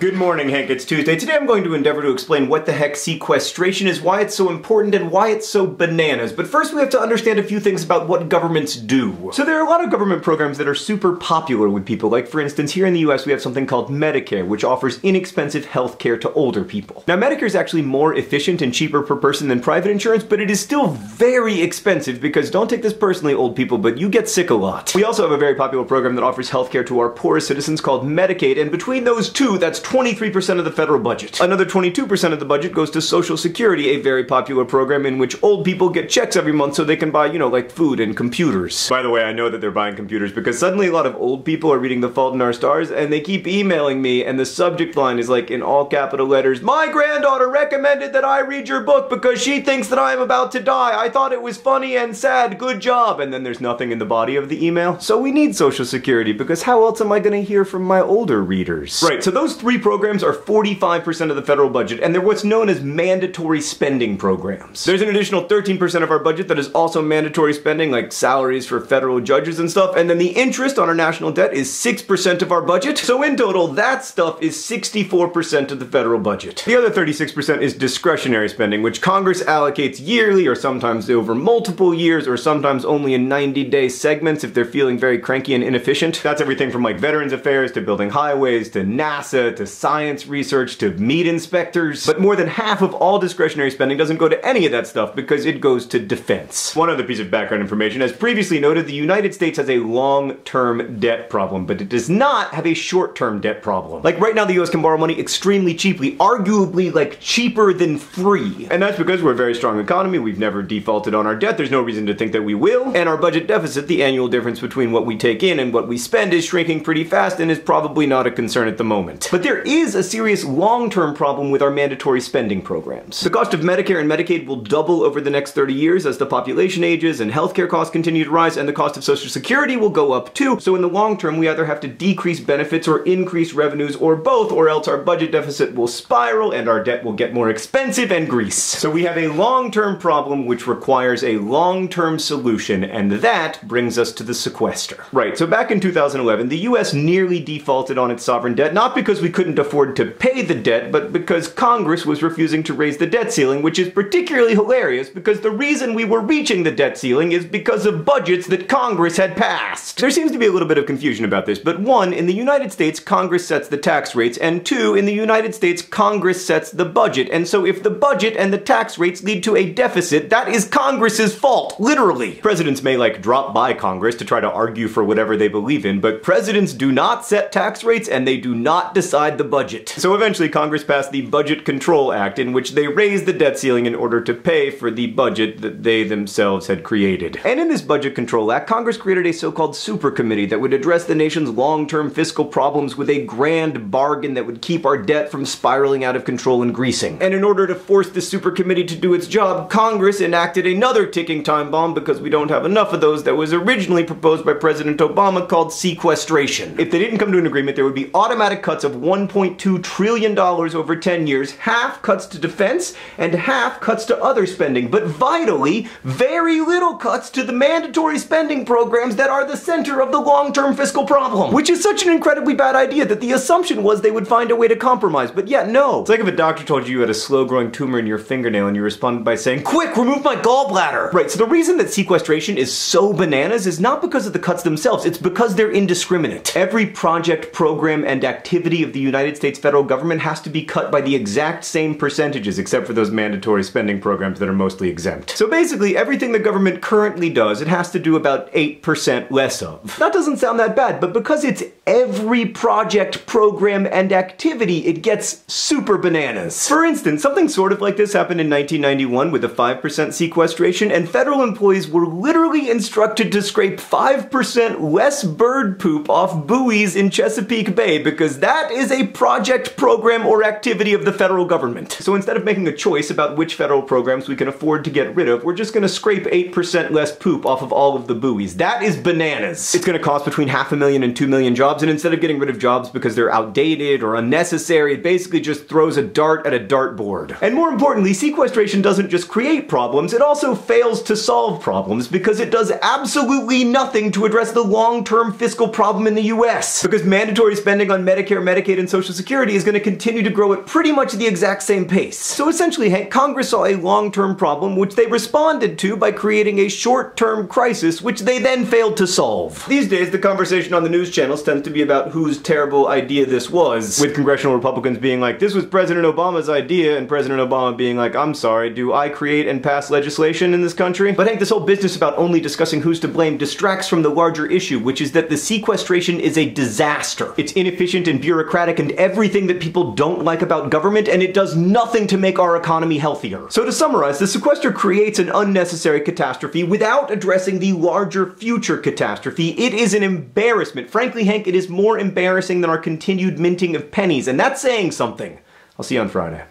Good morning, Hank. It's Tuesday. Today I'm going to endeavor to explain what the heck sequestration is, why it's so important, and why it's so bananas. But first we have to understand a few things about what governments do. So there are a lot of government programs that are super popular with people. Like for instance, here in the US we have something called Medicare, which offers inexpensive health care to older people. Now Medicare is actually more efficient and cheaper per person than private insurance, but it is still very expensive because don't take this personally, old people, but you get sick a lot. We also have a very popular program that offers health care to our poorest citizens called Medicaid, and between those two, that's 23% of the federal budget. Another 22% of the budget goes to Social Security, a very popular program in which old people get checks every month so they can buy, you know, like food and computers. By the way, I know that they're buying computers because suddenly a lot of old people are reading The Fault in Our Stars and they keep emailing me and the subject line is like in all capital letters, My granddaughter recommended that I read your book because she thinks that I am about to die. I thought it was funny and sad. Good job. And then there's nothing in the body of the email. So we need Social Security because how else am I going to hear from my older readers? Right, so those three programs are 45% of the federal budget, and they're what's known as mandatory spending programs. There's an additional 13% of our budget that is also mandatory spending, like salaries for federal judges and stuff, and then the interest on our national debt is 6% of our budget. So in total, that stuff is 64% of the federal budget. The other 36% is discretionary spending, which Congress allocates yearly or sometimes over multiple years or sometimes only in 90 day segments if they're feeling very cranky and inefficient. That's everything from like Veterans Affairs to building highways to NASA to science research to meat inspectors. But more than half of all discretionary spending doesn't go to any of that stuff because it goes to defense. One other piece of background information, as previously noted, the United States has a long-term debt problem, but it does not have a short-term debt problem. Like right now the US can borrow money extremely cheaply, arguably like cheaper than free. And that's because we're a very strong economy, we've never defaulted on our debt, there's no reason to think that we will, and our budget deficit, the annual difference between what we take in and what we spend is shrinking pretty fast and is probably not a concern at the moment. But there is a serious long-term problem with our mandatory spending programs. The cost of Medicare and Medicaid will double over the next 30 years as the population ages and healthcare costs continue to rise and the cost of Social Security will go up too. So in the long term, we either have to decrease benefits or increase revenues or both or else our budget deficit will spiral and our debt will get more expensive and grease. So we have a long-term problem which requires a long-term solution and that brings us to the sequester. Right, so back in 2011, the US nearly defaulted on its sovereign debt not because we couldn't afford to pay the debt, but because Congress was refusing to raise the debt ceiling, which is particularly hilarious because the reason we were reaching the debt ceiling is because of budgets that Congress had passed. There seems to be a little bit of confusion about this, but one, in the United States, Congress sets the tax rates, and two, in the United States, Congress sets the budget, and so if the budget and the tax rates lead to a deficit, that is Congress's fault, literally. Presidents may like drop by Congress to try to argue for whatever they believe in, but presidents do not set tax rates and they do not decide the budget. So eventually Congress passed the Budget Control Act in which they raised the debt ceiling in order to pay for the budget that they themselves had created. And in this Budget Control Act, Congress created a so-called super committee that would address the nation's long-term fiscal problems with a grand bargain that would keep our debt from spiraling out of control and greasing. And in order to force the super committee to do its job, Congress enacted another ticking time bomb because we don't have enough of those that was originally proposed by President Obama called sequestration. If they didn't come to an agreement, there would be automatic cuts of $1.2 trillion over 10 years, half cuts to defense and half cuts to other spending, but vitally, very little cuts to the mandatory spending programs that are the center of the long-term fiscal problem. Which is such an incredibly bad idea that the assumption was they would find a way to compromise, but yet no. It's like if a doctor told you you had a slow-growing tumor in your fingernail and you responded by saying, Quick, remove my gallbladder! Right, so the reason that sequestration is so bananas is not because of the cuts themselves, it's because they're indiscriminate. Every project, program, and activity of the United States federal government has to be cut by the exact same percentages except for those mandatory spending programs that are mostly exempt. So basically, everything the government currently does, it has to do about 8% less of. That doesn't sound that bad, but because it's every project, program, and activity, it gets super bananas. For instance, something sort of like this happened in 1991 with a 5% sequestration, and federal employees were literally instructed to scrape 5% less bird poop off buoys in Chesapeake Bay because that is a project, program, or activity of the federal government. So instead of making a choice about which federal programs we can afford to get rid of, we're just gonna scrape 8% less poop off of all of the buoys. That is bananas. It's gonna cost between half a million and two million jobs, and instead of getting rid of jobs because they're outdated or unnecessary, it basically just throws a dart at a dartboard. And more importantly, sequestration doesn't just create problems, it also fails to solve problems because it does absolutely nothing to address the long-term fiscal problem in the US. Because mandatory spending on Medicare, Medicaid, and Social Security is going to continue to grow at pretty much the exact same pace. So essentially, Hank, Congress saw a long-term problem which they responded to by creating a short-term crisis which they then failed to solve. These days, the conversation on the news channels tends to be about whose terrible idea this was, with congressional Republicans being like, this was President Obama's idea, and President Obama being like, I'm sorry, do I create and pass legislation in this country? But Hank, this whole business about only discussing who's to blame distracts from the larger issue, which is that the sequestration is a disaster. It's inefficient and bureaucratic and everything that people don't like about government, and it does nothing to make our economy healthier. So to summarize, the sequester creates an unnecessary catastrophe without addressing the larger future catastrophe. It is an embarrassment. Frankly, Hank, it is more embarrassing than our continued minting of pennies, and that's saying something. I'll see you on Friday.